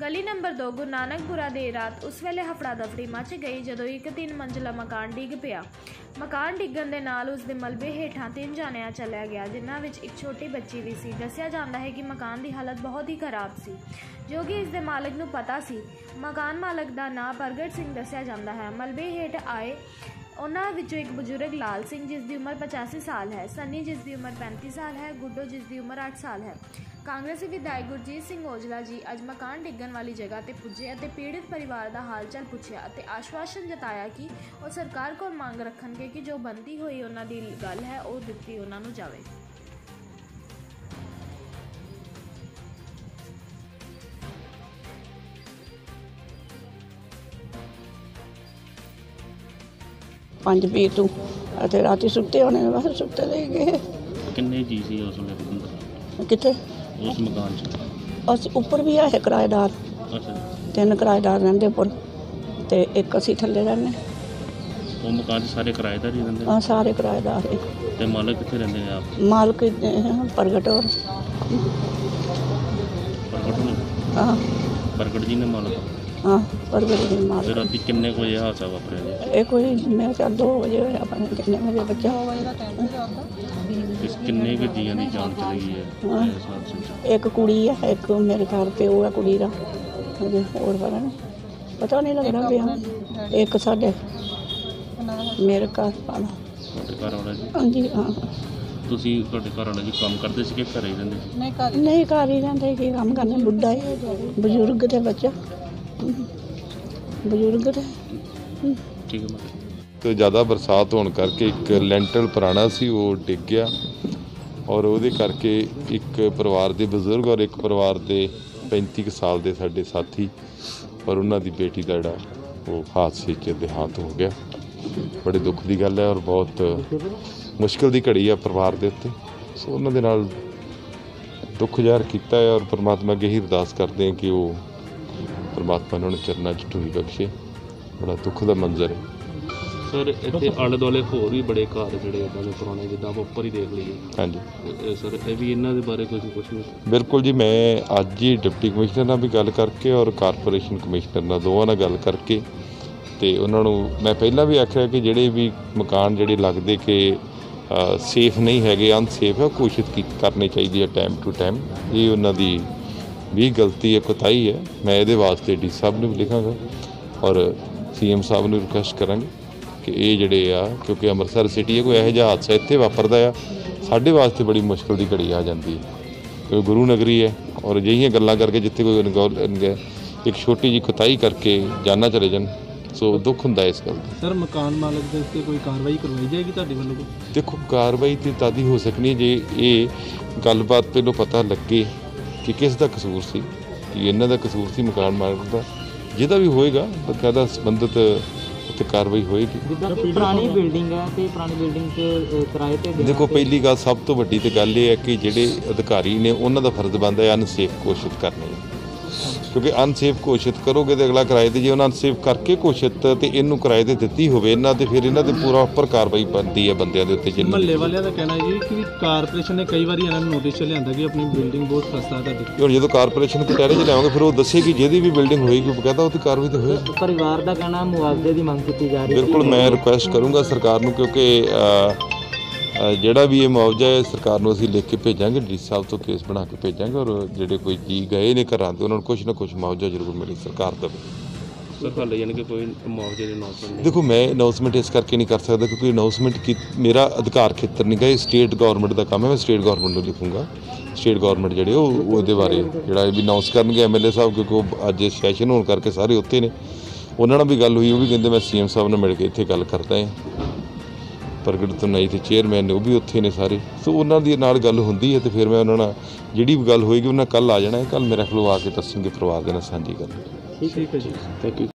ਗਲੀ ਨੰਬਰ 2 ਗੁਰੂ ਨਾਨਕਪੁਰਾ ਦੇ ਰਾਤ ਉਸ ਵੇਲੇ ਹਫੜਾ ਦਫੜੀ ਮਚ ਗਈ ਜਦੋਂ ਇੱਕ ਤਿੰਨ ਮੰਜ਼ਲਾ ਮਕਾਨ ਡਿੱਗ ਪਿਆ। ਮਕਾਨ ਡਿੱਗਣ ਦੇ ਨਾਲ ਉਸ ਦੇ ਮਲਬੇ ਹੇਠਾਂ ਤਿੰਨ ਜਾਣਿਆਂ ਚਲਿਆ ਗਿਆ, ਜਿਨ੍ਹਾਂ ਵਿੱਚ ਇੱਕ ਛੋਟੀ ਬੱਚੀ ਵੀ ਸੀ। ਦੱਸਿਆ ਜਾਂਦਾ ਹੈ ਕਿ ਮਕਾਨ ਦੀ ਹਾਲਤ ਬਹੁਤ ਹੀ ਖਰਾਬ ਸੀ, ਜੋ ਕਿ ਇਸ ਦੇ ਮਾਲਕ ਨੂੰ ਪਤਾ ਸੀ। ਮਕਾਨ ਮਾਲਕ ਦਾ ਨਾਂ ਪ੍ਰਗਟ ਸਿੰਘ ਦੱਸਿਆ ਜਾਂਦਾ ਹੈ। ਮਲਬੇ ਹੇਠ ਆਏ ਉਹਨਾਂ ਵਿੱਚੋਂ ਇੱਕ ਬਜ਼ੁਰਗ ਲਾਲ ਸਿੰਘ, ਜਿਸ ਦੀ ਉਮਰ 85 ਸਾਲ ਹੈ, ਸੰਨੀ, ਜਿਸ ਦੀ ਉਮਰ 35 ਸਾਲ ਹੈ, ਗੁੱਡੋ, ਜਿਸ ਦੀ ਉਮਰ 8 ਸਾਲ ਹੈ। ਕਾਂਗਰਸੀ ਵਿਧਾਇਕ ਗੁਰਜੀਤ ਸਿੰਘ ਔਜਲਾ ਜੀ ਅੱਜ ਮਕਾਨ ਡਿੱਗਣ ਵਾਲੀ ਜਗ੍ਹਾ ਤੇ ਪੁੱਜੇ ਅਤੇ ਪੀੜਿਤ ਪਰਿਵਾਰ ਦਾ ਹਾਲਚਾਲ ਪੁੱਛਿਆ ਅਤੇ ਆਸ਼ਵਾਸਨ ਜਤਾਇਆ ਕਿ ਉਹ ਸਰਕਾਰ ਕੋਲ ਮੰਗ ਰੱਖਣਗੇ ਕਿ ਜੋ ਬੰਦੀ ਹੋਈ ਉਹਨਾਂ ਦੀ ਗੱਲ ਹੈ, ਉਹ ਦਿੱਤੀ ਉਹਨਾਂ ਨੂੰ ਜਾਵੇ। ਪੰਜ ਪੀ ਤੂੰ ਅਤੇ ਰਾਤੀ ਸੁੱਤੇ ਹੋਣੇ ਬਸ ਸੁੱਤੇ ਲੈ ਗਏ। ਕਿੰਨੇ ਜੀ ਸੀ ਉਸ ਵੇਲੇ ਅੰਦਰ ਕਿੱਥੇ? ਉਸ ਮਕਾਨ 'ਚ। ਅਸੀਂ ਉੱਪਰ ਵੀ ਆਏ ਕਿਰਾਏਦਾਰ। ਅੱਛਾ ਜੀ। ਤਿੰਨ ਕਿਰਾਏਦਾਰ ਰਹਿੰਦੇ ਉੱਪਰ ਤੇ ਇੱਕ ਅਸੀਂ ਥੱਲੇ ਰਹਿੰਦੇ। ਉਹ ਮਕਾਨ 'ਚ ਸਾਰੇ ਕਿਰਾਏਦਾਰ ਹੀ ਰਹਿੰਦੇ? ਆ ਸਾਰੇ ਕਿਰਾਏਦਾਰ ਇੱਕ ਨੇ ਤੇ ਮਾਲਕ ਕਿੱਥੇ ਰਹਿੰਦੇ ਨੇ ਆਪ? ਮਾਲਕ ਅਹ, ਪ੍ਰਗਟ ਔਰ ਪ੍ਰਗਟ ਨੇ? ਹਾਂ। ਪ੍ਰਗਟ ਜੀ ਨੇ ਮਾਲਕ। ਹਾਂ ਪ੍ਰਗਟ ਦੇ ਤੇ ਮਾਲਕ ਰਾਤੀ ਕਿੰਨੇ ਕੁ ਵਜੇ ਹਾਦਸਾ ਵਾਪਰਿਆ ਜੀ? ਇਹ ਕੋਈ ਮੈਂ ਕਿਹਾ 2 ਵਜੇ ਹੋਇਆ ਪਤਾ ਨਹੀਂ ਕਿੰਨੇ ਵਜੇ ਬੱਚਾ ਇਸ ਕਿੰਨੇ ਕੁ ਜੀਆਂ ਦੀ ਜਾਨ ਚਲੀ ਗਈ ਹੈ? ਹਾਂ। ਇਸ ਹਾਦਸੇ 'ਚ ਇੱਕ ਕੁੜੀ ਆ ਇੱਕ ਮੇਰੇ ਘਰ ਪਿਓ ਆ ਕੁੜੀ ਦਾ। ਅਜੇ ਹੋਰ ਪਤਾ ਨਹੀਂ ਪਤਾ ਨਹੀਂ ਲੱਗਦਾ ਪਿਆ। ਇੱਕ ਸਾਡੇ ਮੇਰੇ ਘਰ ਵਾਲਾ। ਤੁਹਾਡੇ ਘਰ ਵਾਲਾ ਜੀ? ਹਾਂਜੀ ਹਾਂ। ਤੁਸੀਂ ਤੁਹਾਡੇ ਘਰ ਵਾਲਾ ਜੀ ਕੰਮ ਕਰਦੇ ਸੀ ਕਿ ਘਰੇ ਹੀ ਰਹਿੰਦੇ ਸੀ? ਨਹੀਂ ਘਰ ਹੀ ਰਹਿੰਦੇ ਕੀ ਕੰਮ ਕਰਨੇ ਬੁੱਢਾ ਹੀ ਬਜ਼ੁਰਗ ਤੇ ਬੱਚਾ। ਬਜ਼ੁਰਗ ਤੇ ਠੀਕ ਹੈ ਤੇ ਜ਼ਿਆਦਾ ਬਰਸਾਤ ਹੋਣ ਕਰਕੇ ਇੱਕ ਲੈਂਟਰ ਪੁਰਾਣਾ ਸੀ ਉਹ ਡਿੱਗ ਗਿਆ ਔਰ ਉਹਦੇ ਕਰਕੇ ਇੱਕ ਪਰਿਵਾਰ ਦੇ ਬਜ਼ੁਰਗ ਔਰ ਇੱਕ ਪਰਿਵਾਰ ਦੇ 35 ਕੁ ਸਾਲ ਦੇ ਸਾਡੇ ਸਾਥੀ ਔਰ ਉਹਨਾਂ ਦੀ ਬੇਟੀ ਦਾ ਜਿਹੜਾ ਉਹ ਹਾਦਸੇ 'ਚ ਦੇਹਾਂਤ ਹੋ ਗਿਆ। ਬੜੇ ਦੁੱਖ ਦੀ ਗੱਲ ਹੈ ਔਰ ਬਹੁਤ ਮੁਸ਼ਕਲ ਦੀ ਘੜੀ ਆ ਪਰਿਵਾਰ ਦੇ ਉੱਤੇ। ਸੋ ਉਹਨਾਂ ਦੇ ਨਾਲ ਦੁੱਖ ਜ਼ਾਹਰ ਕੀਤਾ ਹੈ ਔਰ ਪ੍ਰਮਾਤਮਾ ਅੱਗੇ ਹੀ ਅਰਦਾਸ ਕਰਦੇ ਹਾਂ ਕਿ ਉਹ ਪ੍ਰਮਾਤਮਾ ਉਹਨਾਂ ਨੂੰ ਚਰਨਾਂ 'ਚ ਢੂਹੀ ਬਖਸ਼ੇ। ਬੜਾ ਦੁੱਖ ਦਾ ਮੰਜ਼ਰ ਹੈ। ਸਰ ਇੱਥੇ ਆਲੇ ਦੁਆਲੇ ਹੋਰ ਵੀ ਬੜੇ ਘਰ ਜਿਹੜੇ ਇਦਾਂ ਦੇ ਪੁਰਾਣੇ ਜਿੱਦਾਂ ਆਪਾਂ ਉੱਪਰ ਹੀ ਦੇਖ ਲਈਏ। ਹਾਂਜੀ। ਇਹ- ਸਰ ਇਹ ਵੀ ਇਹਨਾਂ ਦੇ ਬਾਰੇ ਕੁਝ ਕੁਝ ਨਹੀਂ ਬਿਲਕੁਲ ਜੀ ਮੈਂ ਅੱਜ ਹੀ ਡਿਪਟੀ ਕਮਿਸ਼ਨਰ ਨਾਲ ਵੀ ਗੱਲ ਕਰਕੇ ਔਰ ਕਾਰਪੋਰੇਸ਼ਨ ਕਮਿਸ਼ਨਰ ਨਾਲ ਦੋਵਾਂ ਨਾਲ ਗੱਲ ਕਰਕੇ ਤੇ ਉਹਨਾਂ ਨੂੰ ਮੈਂ ਪਹਿਲਾਂ ਵੀ ਆਖਿਆ ਕਿ ਜਿਹੜੇ ਵੀ ਮਕਾਨ ਜਿਹੜੇ ਲੱਗਦੇ ਕਿ ਸੇਫ ਨਹੀਂ ਹੈਗੇ ਅਨਸੇਫ ਹੈ ਕੋਸ਼ਿਸ਼ ਕਰਨੀ ਚਾਹੀਦੀ ਹੈ ਟਾਈਮ ਟੂ ਟਾਈਮ ਇਹ ਉਹਨਾਂ ਦੀ ਵੀ ਗਲਤੀ ਹੈ ਕੋਤਾਹੀ ਹੈ ਮੈਂ ਇਹਦੇ ਵਾਸਤੇ ਡੀ ਸਾਹਿਬ ਨੂੰ ਵੀ ਲਿਖਾਂਗਾ ਔਰ ਸੀਐਮ ਸਾਹਿਬ ਨੂੰ ਰਿਕੁਐਸਟ ਕਰਾਂਗੇ ਕਿ ਇਹ ਜਿਹੜੇ ਆ ਕਿਉਂਕਿ ਅੰਮ੍ਰਿਤਸਰ ਸਿਟੀ ਹੈ ਕੋਈ ਇਹੋ ਜਿਹਾ ਹਾਦਸਾ ਇੱਥੇ ਵਾਪਰਦਾ ਆ ਸਾਡੇ ਵਾਸਤੇ ਬੜੀ ਮੁਸ਼ਕਲ ਦੀ ਘੜੀ ਆ ਜਾਂਦੀ ਹੈ ਕਿਉਂਕਿ ਗੁਰੂ ਨਗਰੀ ਹੈ ਔਰ ਅਜਿਹੀਆਂ ਗੱਲਾਂ ਕਰਕੇ ਜਿੱਥੇ ਕੋਈ ਇੱਕ ਛੋਟੀ ਜਿਹੀ ਕੁਤਾਈ ਕਰਕੇ ਜਾਨਾਂ ਚਲੇ ਜਾਣ ਸੋ ਦੁੱਖ ਹੁੰਦਾ ਇਸ ਗੱਲ ਦਾ ਸਰ ਮਕਾਨ ਮਾਲਕ ਦੇ ਉੱਤੇ ਕੋਈ ਕਾਰਵਾਈ ਕਰਵਾਈ ਜਾਏਗੀ ਤੁਹਾਡੇ ਵੱਲੋਂ? ਦੇਖੋ ਕਾਰਵਾਈ ਤੇ ਤਦ ਹੀ ਹੋ ਸਕਣੀ ਜੇ ਇਹ ਗੱਲਬਾਤ ਪਹਿਲਾਂ ਪਤਾ ਲੱਗੇ ਕਿ ਕਿਸ ਦਾ ਕਸੂਰ ਸੀ ਕਿ ਇਹਨਾਂ ਦਾ ਕਸੂਰ ਸੀ ਮਕਾਨ ਮਾਲਕ ਦਾ। ਜਿਹਦਾ ਵੀ ਹੋਏਗਾ ਬਕਾਇਦਾ ਸੰਬੰਧਿਤ ਉੱਤੇ ਕਾਰਵਾਈ ਹੋਏਗੀ। ਜਿੱਦਾਂ ਕਿ ਪੁਰਾਣੀ ਬਿਲਡਿੰਗ ਹੈ ਤੇ ਪੁਰਾਣੀ ਬਿਲਡਿੰਗ 'ਚ ਕਿਰਾਏ ਤੇ ਦੇਖੋ ਪਹਿਲੀ ਗੱਲ ਸਭ ਤੋਂ ਵੱਡੀ ਤੇ ਗੱਲ ਇਹ ਹੈ ਕਿ ਜਿਹੜੇ ਅਧਿਕਾਰੀ ਨੇ ਉਹਨਾਂ ਦਾ ਫਰਜ਼ ਬਣਦਾ ਹੈ ਅਨਸੇਫ ਘੋਸ਼ਿਤ ਕਰਨੇ। ਕਿਉਂਕਿ ਅਨਸੇਫ ਘੋਸ਼ਿਤ ਕਰੋਗੇ ਤੇ ਅਗਲਾ ਕਿਰਾਏ ਤੇ ਜੇ ਉਹਨਾਂ ਅਨਸੇਫ ਕਰਕੇ ਘੋਸ਼ਿਤ ਤੇ ਇਹਨੂੰ ਕਿਰਾਏ ਤੇ ਦਿੱਤੀ ਹੋਵੇ ਇਹਨਾਂ ਤੇ ਫਿਰ ਇਹਨਾਂ ਤੇ ਪੂਰਾ ਉੱਪਰ ਕਾਰਵਾਈ ਬਣਦੀ ਹੈ ਬੰਦਿਆਂ ਦੇ ਉੱਤੇ ਜਿੰਨੀ ਮਹੱਲੇ ਵਾਲਿਆਂ ਦਾ ਕਹਿਣਾ ਹੈ ਜੀ ਕਿ ਕਾਰਪੋਰੇਸ਼ਨ ਨੇ ਕਈ ਵਾਰੀ ਇਹਨਾਂ ਨੂੰ ਨੋਟਿਸ ਚ ਲਿਆਂਦਾ ਕਿ ਆਪਣੀ ਬਿਲਡਿੰਗ ਬਹੁਤ ਖਸਤਾ ਹੈ ਤੁਹਾਡੀ ਹੁਣ ਜਦੋਂ ਕਾਰਪੋਰੇਸ਼ਨ ਕਟਹਿਰੇ 'ਚ ਲਿਆਵਾਂਗੇ ਫਿਰ ਉਹ ਦੱਸੇਗੀ ਜਿਹਦੀ ਵੀ ਬਿਲਡਿੰਗ ਹੋਏਗੀ ਉਹ ਤੇ ਕਾਰਵਾਈ ਤੇ ਹੋਏਗੀ। ਪਰਿਵਾਰ ਦਾ ਕਹਿਣਾ ਮੁਆਵਜ਼ੇ ਦੀ ਮੰਗ ਕੀਤੀ ਜਾ ਰਹੀ ਹੈ। ਬਿਲਕੁਲ ਮੈਂ ਰਿਕੁਐਸਟ ਕਰੂੰਗਾ ਸਰਕਾਰ ਨੂੰ ਕਿਉਂਕਿ ਜਿਹੜਾ ਵੀ ਇਹ ਮੁਆਵਜ਼ਾ ਹੈ ਸਰਕਾਰ ਨੂੰ ਅਸੀਂ ਲਿਖ ਕੇ ਭੇਜਾਂਗੇ ਡੀ ਸਾਹਿਬ ਤੋਂ ਕੇਸ ਬਣਾ ਕੇ ਭੇਜਾਂਗੇ ਔਰ ਜਿਹੜੇ ਕੋਈ ਜੀ ਗਏ ਨੇ ਘਰਾਂ ਤੇ ਉਹਨਾਂ ਨੂੰ ਕੁਝ ਨਾ ਕੁਝ ਮੁਆਵਜ਼ਾ ਜ਼ਰੂਰ ਮਿਲੇ ਸਰਕਾਰ ਦਾ ਸਰ ਹਾਲੇ ਯਾਨੀ ਕਿ ਕੋਈ ਮੁਆਵਜ਼ੇ ਦੇ ਨਹੀਂ ਦੇਖੋ ਮੈਂ ਅਨਾਉਂਸਮੈਂਟ ਇਸ ਕਰਕੇ ਨਹੀਂ ਕਰ ਸਕਦਾ ਕਿਉਂਕਿ ਅਨਾਉਂਸਮੈਂਟ ਕੀ ਮੇਰਾ ਅਧਿਕਾਰ ਖੇਤਰ ਨਹੀਂ ਗਾ ਇਹ ਸਟੇਟ ਗਵਰਨਮੈਂਟ ਦਾ ਕੰਮ ਹੈ ਮੈਂ ਸਟੇਟ ਗਵਰਨਮੈਂਟ ਨੂੰ ਲਿਖੂੰਗਾ। ਸਟੇਟ ਗਵਰਨਮੈਂਟ ਜਿਹੜੇ ਉਹ ਉਹਦੇ ਬਾਰੇ ਜਿਹੜਾ ਇਹ ਵੀ ਅਨਾਉਂਸ ਕਰਨਗੇ ਐਮਐਲਏ ਸਾਹਿਬ ਕਿਉਂਕਿ ਉਹ ਅੱਜ ਸੈਸ਼ਨ ਹੋਣ ਕਰਕੇ ਸਾਰੇ ਉੱਥੇ ਨੇ। ਉਹਨਾਂ ਨਾਲ ਵੀ ਗੱਲ ਹੋਈ ਉਹ ਵੀ ਕਹਿੰਦੇ ਮੈਂ ਸੀਐਮ ਸਾਹਿਬ ਨਾਲ ਮਿਲ ਕੇ ਇੱਥੇ ਗੱਲ ਕਰਦਾ ਹਾਂ। ਪ੍ਰਗਟ ਤੋਂ ਨਹੀਂ ਤੇ ਚੇਅਰਮੈਨ ਨੇ ਉਹ ਵੀ ਉੱਥੇ ਨੇ ਸਾਰੇ। ਸੋ ਉਹਨਾਂ ਦੀ ਨਾਲ ਗੱਲ ਹੁੰਦੀ ਹੈ ਤੇ ਫਿਰ ਮੈਂ ਉਹਨਾਂ ਨਾਲ ਜਿਹੜੀ ਵੀ ਗੱਲ ਹੋਏਗੀ ਉਹਨਾਂ ਕੱਲ ਆ ਜਾਣਾ ਹੈ। ਕੱਲ ਮੇਰੇ ਕੋਲ ਆ ਕੇ ਦੱਸਣਗੇ ਪਰਿਵਾਰ ਦੇ ਨਾਲ ਸਾਂਝੀ ਗੱਲ ਠੀਕ ਹੈ ਜੀ। Thank you